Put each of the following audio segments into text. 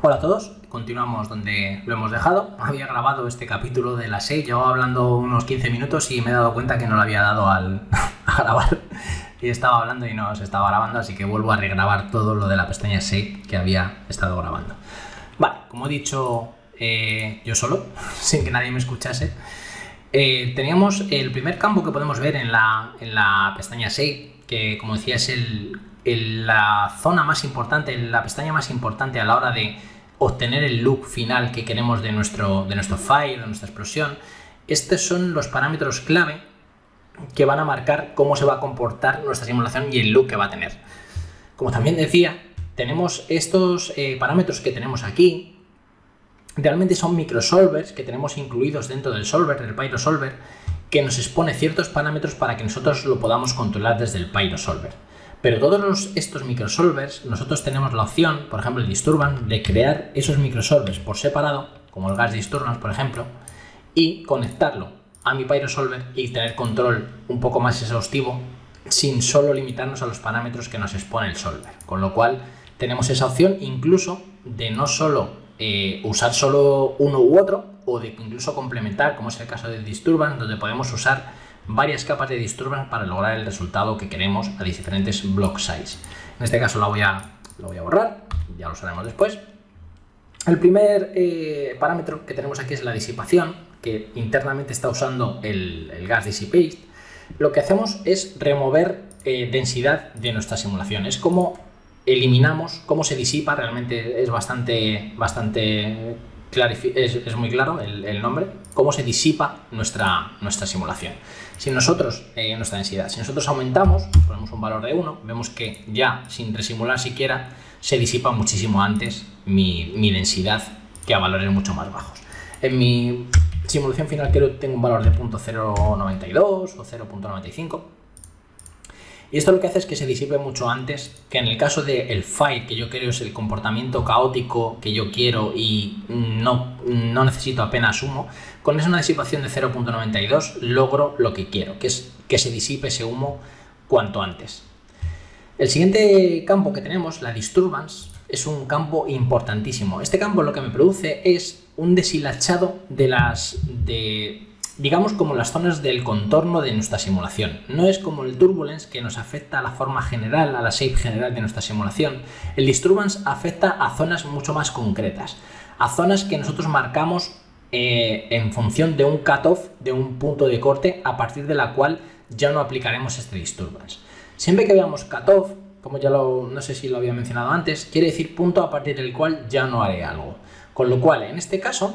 Hola a todos, continuamos donde lo hemos dejado. Había grabado este capítulo de la 6, llevaba hablando unos 15 minutos y me he dado cuenta que no lo había dado al, grabar. Y estaba hablando y no se estaba grabando, así que vuelvo a regrabar todo lo de la pestaña 6 que había estado grabando. Vale, como he dicho eh, yo solo, sin que nadie me escuchase, eh, teníamos el primer campo que podemos ver en la, en la pestaña 6, que como decía es el, la zona más importante, la pestaña más importante a la hora de obtener el look final que queremos de nuestro, de nuestro file, de nuestra explosión. Estos son los parámetros clave que van a marcar cómo se va a comportar nuestra simulación y el look que va a tener. Como también decía, tenemos estos eh, parámetros que tenemos aquí, realmente son microsolvers que tenemos incluidos dentro del solver, del PyroSolver, que nos expone ciertos parámetros para que nosotros lo podamos controlar desde el PyroSolver. Pero todos estos microsolvers, nosotros tenemos la opción, por ejemplo el Disturbance, de crear esos microsolvers por separado, como el Gas Disturbance, por ejemplo, y conectarlo a mi PyroSolver y tener control un poco más exhaustivo sin solo limitarnos a los parámetros que nos expone el solver. Con lo cual tenemos esa opción incluso de no solo eh, usar solo uno u otro, o de incluso complementar, como es el caso del Disturbance, donde podemos usar varias capas de disturbance para lograr el resultado que queremos a diferentes block size. En este caso lo voy a, lo voy a borrar, ya lo sabemos después. El primer eh, parámetro que tenemos aquí es la disipación, que internamente está usando el, gas dissipate. Lo que hacemos es remover eh, densidad de nuestra simulación. Es como eliminamos, cómo se disipa, realmente es bastante, bastante es, muy claro el, nombre, cómo se disipa nuestra, nuestra simulación. Si nosotros, eh, nuestra densidad, si nosotros aumentamos, ponemos un valor de 1, vemos que ya sin resimular siquiera se disipa muchísimo antes mi, mi densidad que a valores mucho más bajos. En mi simulación final creo que tengo un valor de 0.092 o 0.95 y esto lo que hace es que se disipe mucho antes que en el caso del el fight, que yo creo es el comportamiento caótico que yo quiero y no, no necesito apenas humo, con esa disipación de 0.92 logro lo que quiero, que es que se disipe ese humo cuanto antes. El siguiente campo que tenemos, la disturbance, es un campo importantísimo. Este campo lo que me produce es un deshilachado de las de digamos como las zonas del contorno de nuestra simulación. No es como el turbulence que nos afecta a la forma general, a la shape general de nuestra simulación. El disturbance afecta a zonas mucho más concretas, a zonas que nosotros marcamos eh, en función de un cutoff, de un punto de corte, a partir de la cual ya no aplicaremos este disturbance. Siempre que veamos cutoff, como ya lo, no sé si lo había mencionado antes, quiere decir punto a partir del cual ya no haré algo. Con lo cual, en este caso,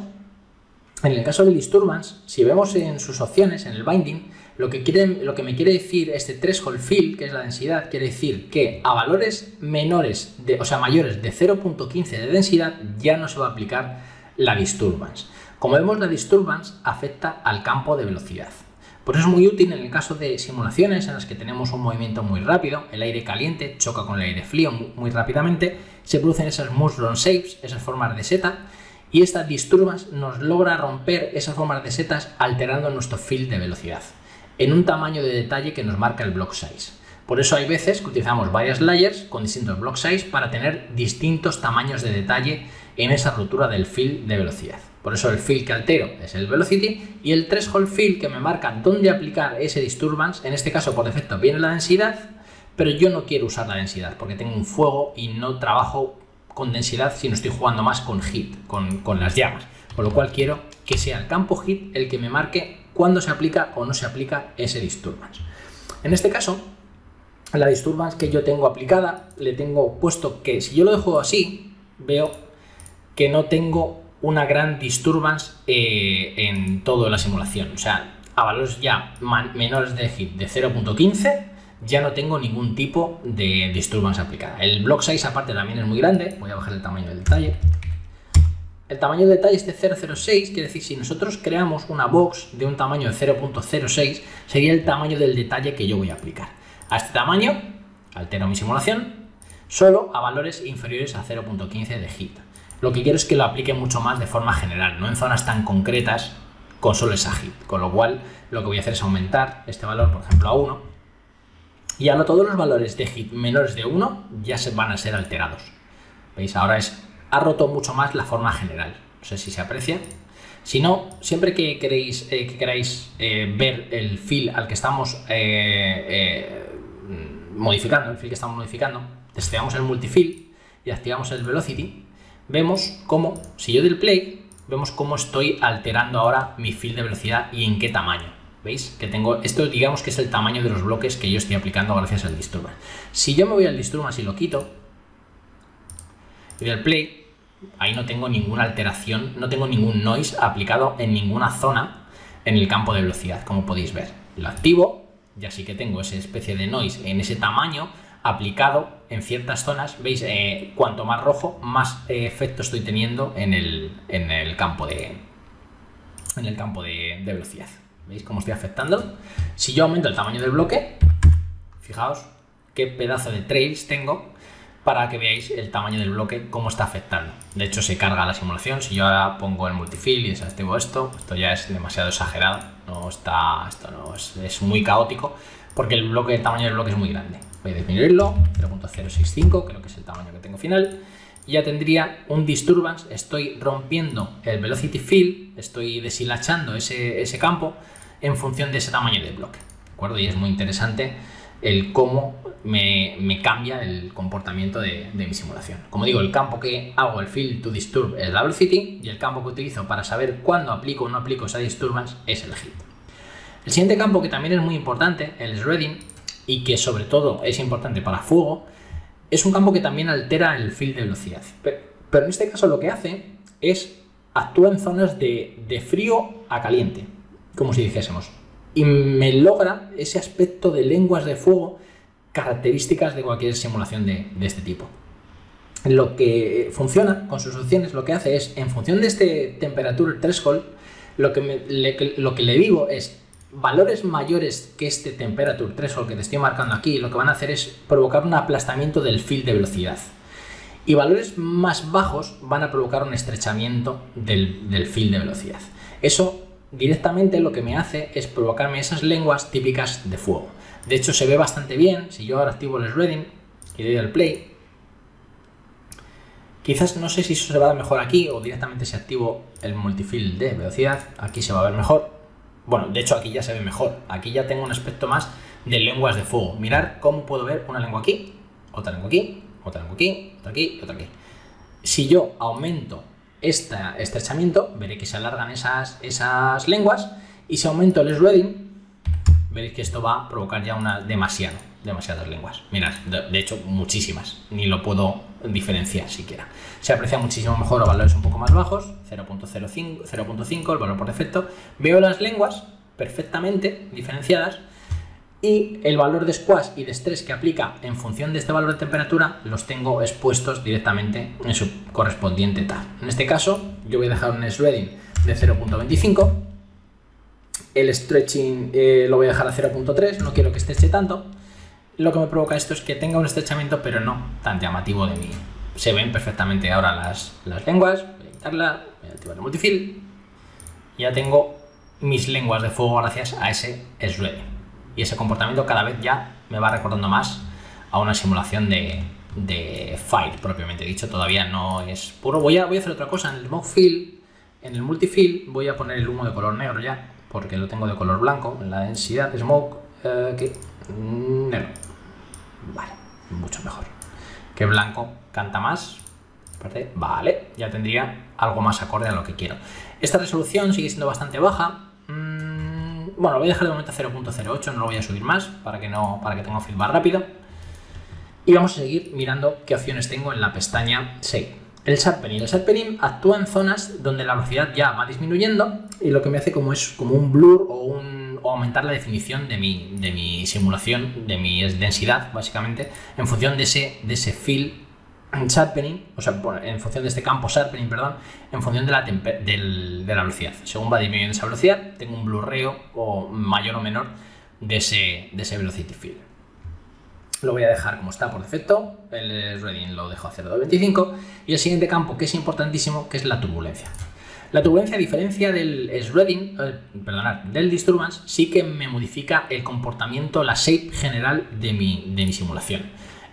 en el caso del disturbance, si vemos en sus opciones, en el binding, lo que, me quiere decir este threshold field, que es la densidad, quiere decir que a valores menores, de, o sea, mayores de 0.15 de densidad, ya no se va a aplicar la disturbance. Como vemos, la disturbance afecta al campo de velocidad. Por eso es muy útil en el caso de simulaciones en las que tenemos un movimiento muy rápido, el aire caliente choca con el aire frío muy rápidamente, se producen esas mushroom shapes, esas formas de seta, y esta disturbance nos logra romper esas formas de setas alterando nuestro field de velocidad en un tamaño de detalle que nos marca el block size. Por eso hay veces que utilizamos varias layers con distintos block size para tener distintos tamaños de detalle en esa ruptura del field de velocidad. Por eso el field que altero es el velocity y el threshold field que me marca dónde aplicar ese disturbance, en este caso por defecto viene la densidad, pero yo no quiero usar la densidad porque tengo un fuego y no trabajo con densidad si no estoy jugando más con hit, con, las llamas. Con lo cual quiero que sea el campo hit el que me marque cuándo se aplica o no se aplica ese disturbance. En este caso, la disturbance que yo tengo aplicada, le tengo puesto que si yo lo dejo así, veo que no tengo una gran disturbance eh, en toda la simulación. O sea, a valores ya menores de hit de 0.15 ya no tengo ningún tipo de disturbance aplicada. El block size aparte también es muy grande, voy a bajar el tamaño del detalle. El tamaño del detalle es de 0.06, quiere decir si nosotros creamos una box de un tamaño de 0.06 sería el tamaño del detalle que yo voy a aplicar. A este tamaño altero mi simulación solo a valores inferiores a 0.15 de hit. Lo que quiero es que lo aplique mucho más de forma general, no en zonas tan concretas con solo esa hit. Con lo cual lo que voy a hacer es aumentar este valor, por ejemplo, a 1 y ahora todos los valores de hit menores de 1 ya se van a ser alterados. ¿Veis? Ahora es ha roto mucho más la forma general. No sé si se aprecia. Si no, siempre que queréis, eh, que queráis eh, ver el fill al que estamos eh, modificando, el fill que estamos modificando, testeamos el multifill y activamos el velocity, vemos cómo, si yo doy el play, vemos cómo estoy alterando ahora mi fill de velocidad y en qué tamaño. ¿Veis? Que tengo, esto digamos que es el tamaño de los bloques que yo estoy aplicando gracias al disturbance. Si yo me voy al disturbance y lo quito, y el play, ahí no tengo ninguna alteración, no tengo ningún noise aplicado en ninguna zona en el campo de velocidad, como podéis ver. Lo activo, y así que tengo esa especie de noise en ese tamaño aplicado en ciertas zonas. ¿Veis? Eh, cuanto más rojo, más eh, efecto estoy teniendo en el, en el campo de en el campo de velocidad. ¿Veis cómo estoy afectando? Si yo aumento el tamaño del bloque, fijaos qué pedazo de trails tengo para que veáis el tamaño del bloque, cómo está afectando. De hecho, se carga la simulación. Si yo ahora pongo el multifill y desactivo esto, esto ya es demasiado exagerado. No está, esto no es, muy caótico porque el el tamaño del bloque es muy grande. Voy a disminuirlo, 0.065, creo que es el tamaño que tengo final. Ya tendría un disturbance, estoy rompiendo el velocity fill, estoy deshilachando ese, ese campo en función de ese tamaño del bloque. ¿De acuerdo? Y es muy interesante el cómo me, cambia el comportamiento de, mi simulación. Como digo, el campo que hago el fill to disturb es la velocity y el campo que utilizo para saber cuándo aplico o no aplico esa disturbance es el hit. El siguiente campo que también es muy importante, el shredding, y que sobre todo es importante para fuego, es un campo que también altera el fill de velocidad. Pero, en este caso lo que hace es actúa en zonas de frío a caliente, como si dijésemos y me logra ese aspecto de lenguas de fuego características de cualquier simulación de, este tipo. Lo que funciona con sus opciones, lo que hace es, en función de este temperatura threshold, lo que, le, lo que le digo es valores mayores que este temperature threshold que te estoy marcando aquí, lo que van a hacer es provocar un aplastamiento del field de velocidad. Y valores más bajos van a provocar un estrechamiento del, del field de velocidad. Eso directamente lo que me hace es provocarme esas lenguas típicas de fuego. De hecho, se ve bastante bien si yo ahora activo el shredding y doy al play. Quizás no sé si eso se va a ver mejor aquí o directamente si activo el multifill de velocidad, aquí se va a ver mejor. Bueno, de hecho aquí ya se ve mejor. Aquí ya tengo un aspecto más de lenguas de fuego. Mirar cómo puedo ver una lengua aquí, otra lengua aquí, otra lengua aquí, otra aquí, otra aquí. Si yo aumento este estrechamiento, veréis que se alargan esas, esas lenguas y si aumento el shredding, veréis que esto va a provocar ya una demasiado, demasiadas lenguas. Mirad, de, hecho muchísimas, ni lo puedo diferenciar siquiera. Se aprecia muchísimo mejor a valores un poco más bajos, 0.05, 0.5, el valor por defecto. Veo las lenguas perfectamente diferenciadas y el valor de squash y de estrés que aplica en función de este valor de temperatura los tengo expuestos directamente en su correspondiente tab. En este caso yo voy a dejar un shredding de 0.25, el stretching eh, lo voy a dejar a 0.3, no quiero que estreche tanto. Lo que me provoca esto es que tenga un estrechamiento pero no tan llamativo de mí. Se ven perfectamente ahora las, las lenguas, voy a quitarla, voy a activar el multifill y ya tengo mis lenguas de fuego gracias a ese shredding y ese comportamiento cada vez ya me va recordando más a una simulación de, de Fire propiamente dicho, todavía no es puro. Voy a, voy a hacer otra cosa en el Smoke Fill, en el Multifill voy a poner el humo de color negro ya, porque lo tengo de color blanco, en la densidad de Smoke, eh, que negro. Vale, mucho mejor. Que blanco canta más, Vale, ya tendría algo más acorde a lo que quiero. Esta resolución sigue siendo bastante baja, bueno, lo voy a dejar de momento a 0.08, no lo voy a subir más para que, no, para que tenga un feedback rápido. Y vamos a seguir mirando qué opciones tengo en la pestaña 6. El Sharpening. El Sharpening actúa en zonas donde la velocidad ya va disminuyendo y lo que me hace como es como un blur o, un, o aumentar la definición de mi, de mi simulación, de mi densidad, básicamente, en función de ese, de ese fill sharpening, o sea, en función de este campo sharpening, perdón, en función de la, de la velocidad. Según va disminuyendo esa velocidad, tengo un blurreo o mayor o menor de ese, de ese velocity field. Lo voy a dejar como está por defecto, el reading lo dejo a 0.25 y el siguiente campo que es importantísimo, que es la turbulencia. La turbulencia, a diferencia del shredding, eh, del disturbance, sí que me modifica el comportamiento, la shape general de mi, de simulación.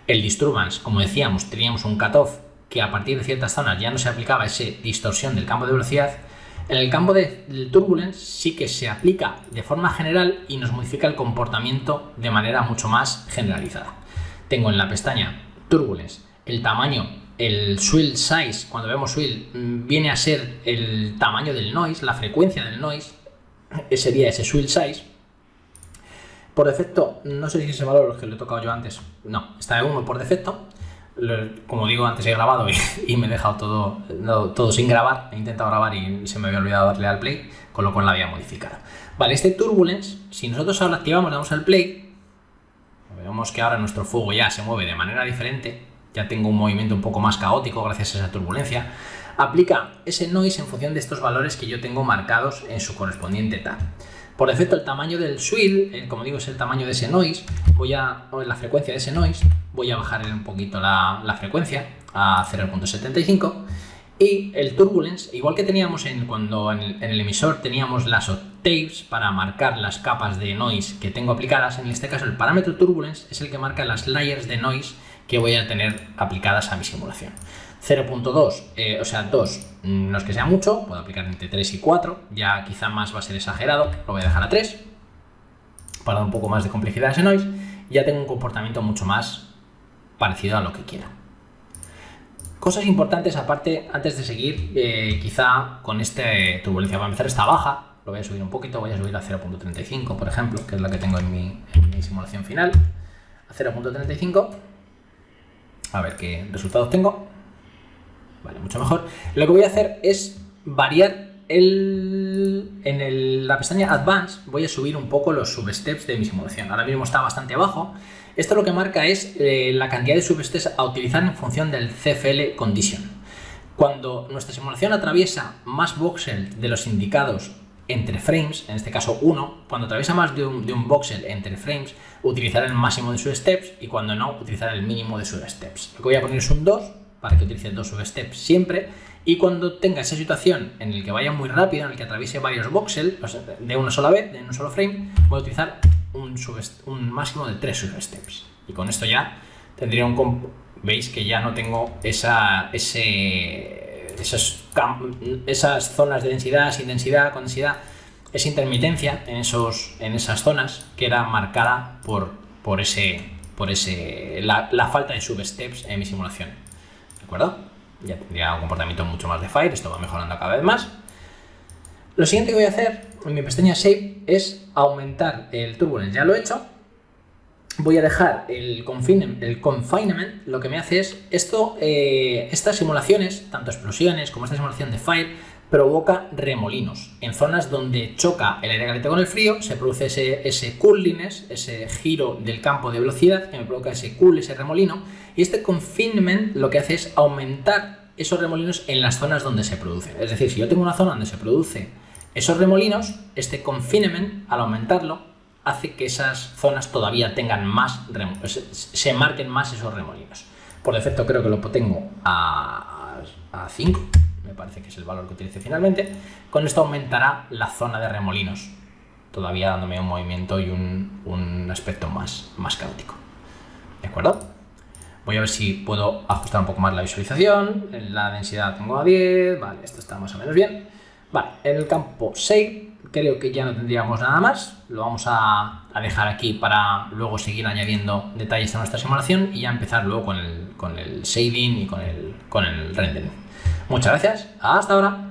El disturbance, como decíamos, teníamos un cutoff que a partir de ciertas zonas ya no se aplicaba esa distorsión del campo de velocidad, en el campo del turbulence sí que se aplica de forma general y nos modifica el comportamiento de manera mucho más generalizada. Tengo en la pestaña turbulence el tamaño, el swell size, cuando vemos swell, mm, viene a ser el tamaño del noise, la frecuencia del noise, ese sería ese swell size. Por defecto, no sé si ese valor que lo he tocado yo antes, no, está en 1 por defecto. Como digo, antes he grabado y, me he dejado todo, todo sin grabar. He intentado grabar y se me había olvidado darle al play, con lo cual la había modificado. Vale, este Turbulence, si nosotros ahora activamos, damos al play, vemos que ahora nuestro fuego ya se mueve de manera diferente, ya tengo un movimiento un poco más caótico gracias a esa turbulencia, aplica ese noise en función de estos valores que yo tengo marcados en su correspondiente tab. Por defecto el tamaño del swill, eh, como digo, es el tamaño de ese noise, voy a, o la frecuencia de ese noise, voy a bajar un poquito la, frecuencia a 0.75 y el turbulence, igual que teníamos en, cuando en el, emisor teníamos las octaves para marcar las capas de noise que tengo aplicadas, en este caso el parámetro turbulence es el que marca las layers de noise que voy a tener aplicadas a mi simulación. 0.2, eh, o sea, 2 no es que sea mucho, puedo aplicar entre 3 y 4, ya quizá más va a ser exagerado, lo voy a dejar a 3 para dar un poco más de complejidad a ese noise, ya tengo un comportamiento mucho más parecido a lo que quiera. Cosas importantes aparte, antes de seguir, eh, quizá con esta turbulencia, para empezar esta baja, lo voy a subir un poquito, voy a subir a 0.35, por ejemplo, que es la que tengo en mi simulación final, a 0.35, a ver qué resultados tengo. Vale, mucho mejor. Lo que voy a hacer es variar el, en la pestaña Advanced voy a subir un poco los substeps de mi simulación. Ahora mismo está bastante abajo. Esto lo que marca es eh, la cantidad de substeps a utilizar en función del CFL Condition. Cuando nuestra simulación atraviesa más voxel de los indicados entre frames, en este caso 1, cuando atraviesa más de un, de voxel entre frames, utilizar el máximo de sus steps y cuando no, utilizar el mínimo de sus steps. Lo que voy a poner es un 2 para que utilice dos substeps siempre. Y cuando tenga esa situación en el que vaya muy rápido, en el que atraviese varios voxels de una sola vez, de un solo frame, voy a utilizar un, un máximo de tres substeps. Y con esto ya tendría un... Veis que ya no tengo esa, ese, esas, esas zonas de densidad, sin densidad, con densidad, esa intermitencia en, esos, en esas zonas que era marcada por, por, ese, por ese, la, la falta de substeps en mi simulación acuerdo? Ya tendría un comportamiento mucho más de Fire, esto va mejorando cada vez más. Lo siguiente que voy a hacer en mi pestaña Shape es aumentar el Turbulence, ya lo he hecho. Voy a dejar el, confinement, lo que me hace es esto, eh, estas simulaciones, tanto explosiones como esta simulación de Fire, provoca remolinos. En zonas donde choca el aire caliente con el frío, se produce ese, ese ese giro del campo de velocidad que me provoca ese cool, ese remolino. Y este confinement lo que hace es aumentar esos remolinos en las zonas donde se producen. Es decir, si yo tengo una zona donde se produce esos remolinos, este confinement, al aumentarlo, hace que esas zonas todavía tengan más, se marquen más esos remolinos. Por defecto creo que lo tengo a, a 5 me parece que es el valor que utilice finalmente. Con esto aumentará la zona de remolinos, todavía dándome un movimiento y un, aspecto más, más caótico. ¿De acuerdo? Voy a ver si puedo ajustar un poco más la visualización. La densidad tengo a 10. Vale, esto está más o menos bien. Vale, en el campo 6 creo que ya no tendríamos nada más. Lo vamos a, dejar aquí para luego seguir añadiendo detalles a nuestra simulación y ya empezar luego con el, con el shading y con el, con el rendering. Muchas gracias. Hasta ahora.